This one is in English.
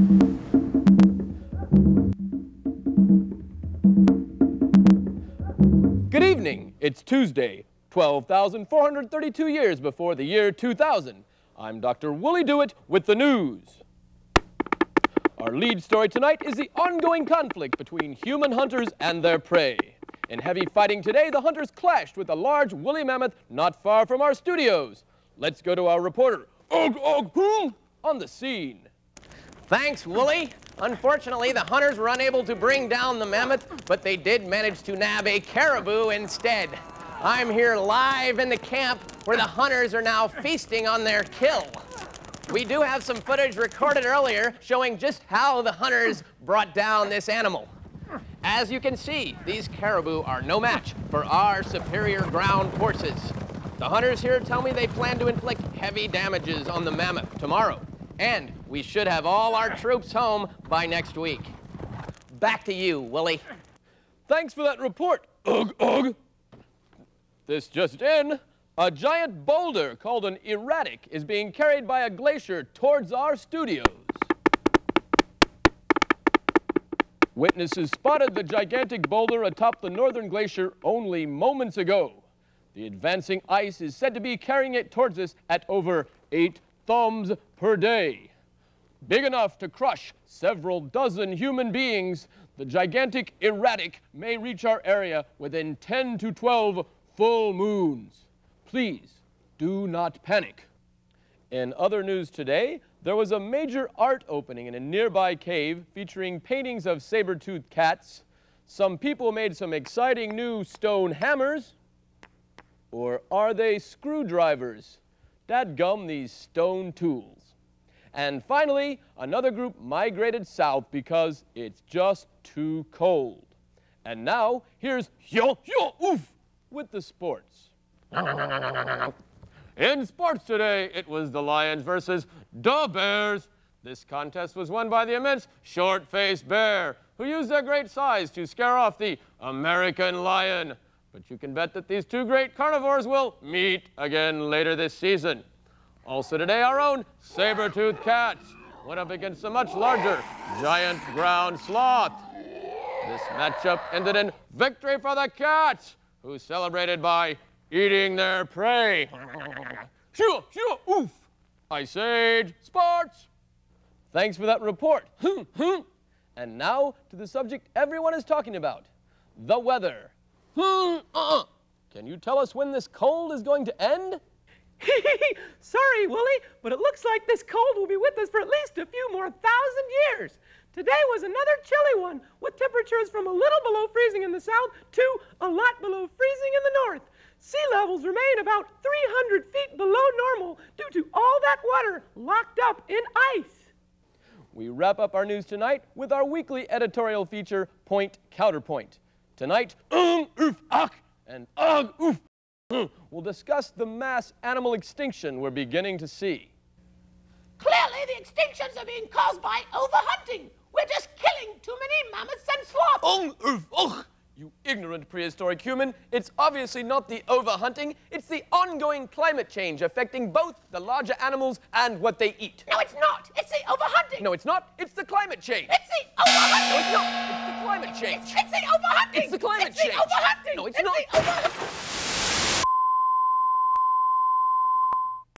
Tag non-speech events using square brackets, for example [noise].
Good evening. It's Tuesday, 12,432 years before the year 2000. I'm Dr. Wooly Dewitt with the news. Our lead story tonight is the ongoing conflict between human hunters and their prey. In heavy fighting today, the hunters clashed with a large woolly mammoth not far from our studios. Let's go to our reporter, Og Og Boom, on the scene. Thanks, Wooly. Unfortunately, the hunters were unable to bring down the mammoth, but they did manage to nab a caribou instead. I'm here live in the camp where the hunters are now feasting on their kill. We do have some footage recorded earlier showing just how the hunters brought down this animal. As you can see, these caribou are no match for our superior ground forces. The hunters here tell me they plan to inflict heavy damages on the mammoth tomorrow, and we should have all our troops home by next week. Back to you, Willie. Thanks for that report, Ugh Ugh. This just in, a giant boulder called an erratic is being carried by a glacier towards our studios. Witnesses spotted the gigantic boulder atop the northern glacier only moments ago. The advancing ice is said to be carrying it towards us at over eight thumbs per day. Big enough to crush several dozen human beings, the gigantic erratic may reach our area within 10 to 12 full moons. Please do not panic. In other news today, there was a major art opening in a nearby cave featuring paintings of saber-toothed cats. Some people made some exciting new stone hammers. Or are they screwdrivers? Dadgum these stone tools. And finally, another group migrated south because it's just too cold. And now, here's Yo Yo Oof with the sports. In sports today, it was the Lions versus the Bears. This contest was won by the immense short-faced bear, who used their great size to scare off the American lion. But you can bet that these two great carnivores will meet again later this season. Also today, our own saber-toothed cats went up against a much larger giant ground sloth. This matchup ended in victory for the cats, who celebrated by eating their prey. Shoo, shoo, oof. Ice Age Sports. Thanks for that report. and now to the subject everyone is talking about, the weather. Hmm, uh-uh. Can you tell us when this cold is going to end? [laughs] Sorry, Willie, but it looks like this cold will be with us for at least a few more thousand years. Today was another chilly one, with temperatures from a little below freezing in the south to a lot below freezing in the north. Sea levels remain about 300 feet below normal due to all that water locked up in ice. We wrap up our news tonight with our weekly editorial feature, Point Counterpoint. Tonight, um, [clears throat] oof, ach, and ugh, oof, [clears throat] we'll discuss the mass animal extinction we're beginning to see. Clearly, the extinctions are being caused by overhunting. We're just killing too many mammoths and sloths. Um, oof, ugh. You ignorant prehistoric human, it's obviously not the overhunting, it's the ongoing climate change affecting both the larger animals and what they eat. No, it's not. It's the overhunting. No, it's not. It's the climate change. It's the overhunting. No, it's not. It's the climate change. It's, it's the overhunting. It's the climate it's change. The overhunting. No, it's, it's not. The overhunting.